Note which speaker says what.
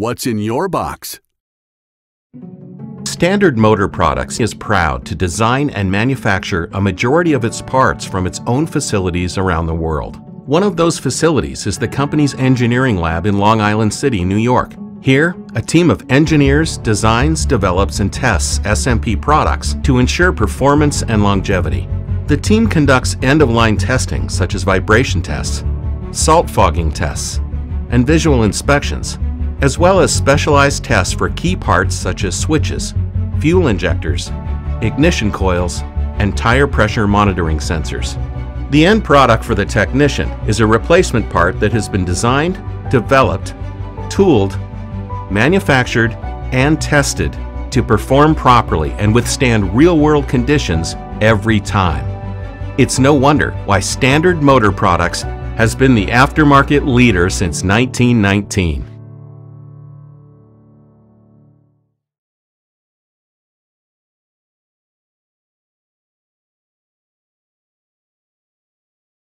Speaker 1: What's in your box?
Speaker 2: Standard Motor Products is proud to design and manufacture a majority of its parts from its own facilities around the world. One of those facilities is the company's engineering lab in Long Island City, New York. Here, a team of engineers designs, develops, and tests SMP products to ensure performance and longevity. The team conducts end-of-line testing such as vibration tests, salt fogging tests, and visual inspections, as well as specialized tests for key parts such as switches, fuel injectors, ignition coils, and tire pressure monitoring sensors. The end product for the technician is a replacement part that has been designed, developed, tooled, manufactured, and tested to perform properly and withstand real-world conditions every time. It's no wonder why Standard Motor Products has been the aftermarket leader since 1919.